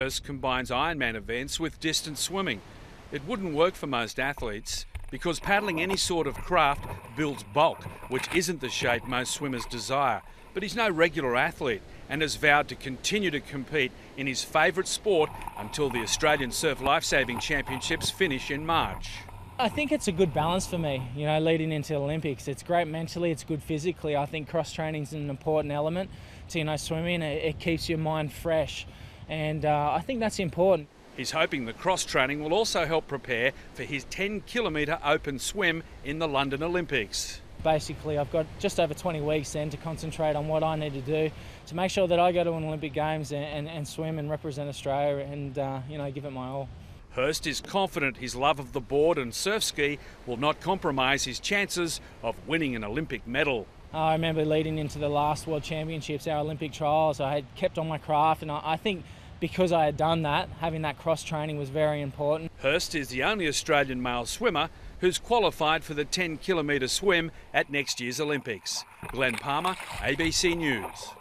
Combines Ironman events with distance swimming. It wouldn't work for most athletes because paddling any sort of craft builds bulk, which isn't the shape most swimmers desire. But he's no regular athlete and has vowed to continue to compete in his favourite sport until the Australian Surf Lifesaving Championships finish in March. I think it's a good balance for me, you know, leading into the Olympics. It's great mentally, it's good physically. I think cross training is an important element to, you know, swimming. It, it keeps your mind fresh, and uh, I think that's important. He's hoping the cross training will also help prepare for his 10 kilometre open swim in the London Olympics. Basically, I've got just over 20 weeks then to concentrate on what I need to do to make sure that I go to an Olympic Games and, and, and swim and represent Australia and, uh, you know, give it my all. Hurst is confident his love of the board and surf ski will not compromise his chances of winning an Olympic medal. I remember leading into the last World Championships, our Olympic trials, I had kept on my craft, and I think because I had done that, having that cross training was very important. Hurst is the only Australian male swimmer who's qualified for the 10 kilometre swim at next year's Olympics. Glen Palmer, ABC News.